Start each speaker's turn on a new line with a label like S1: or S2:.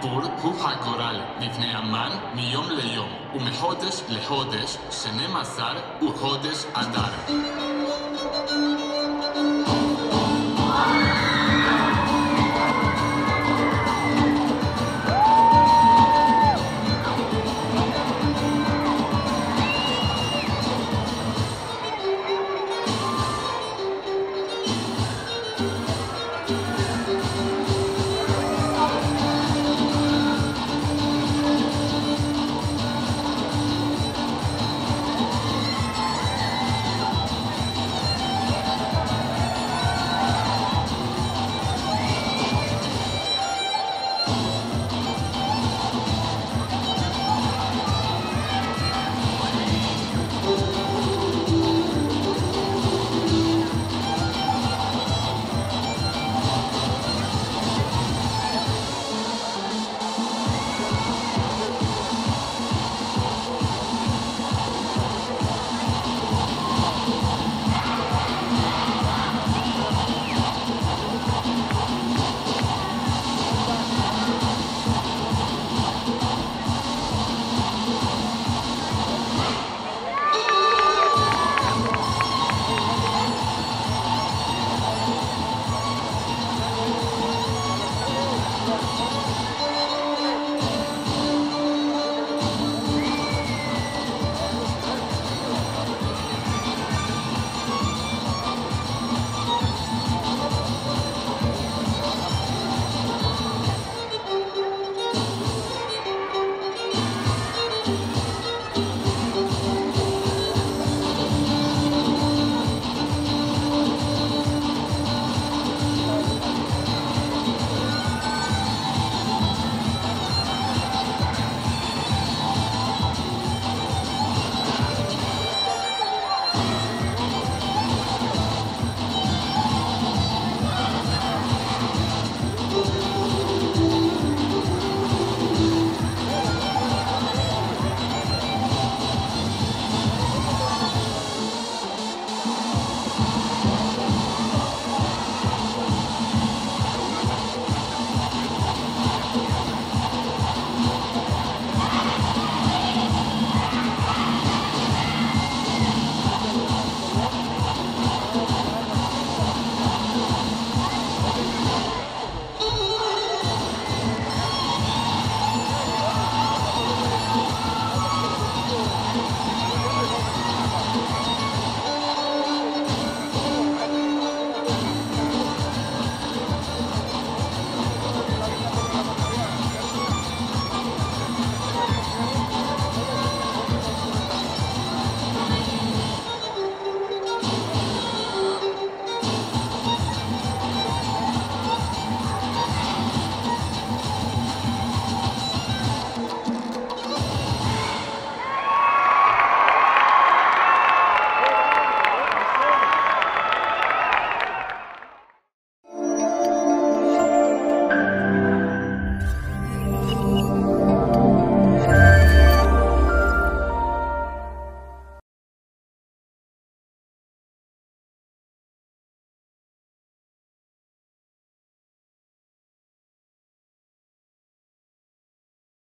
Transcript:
S1: Ταϊπούρ Χούχα Κοράλ Διπνέ Αμάν Μιόμ Λεϊόμ Ουμεχώτες Λεχώτες Σενέ Μαθάρ Ουχώτες Αντάρ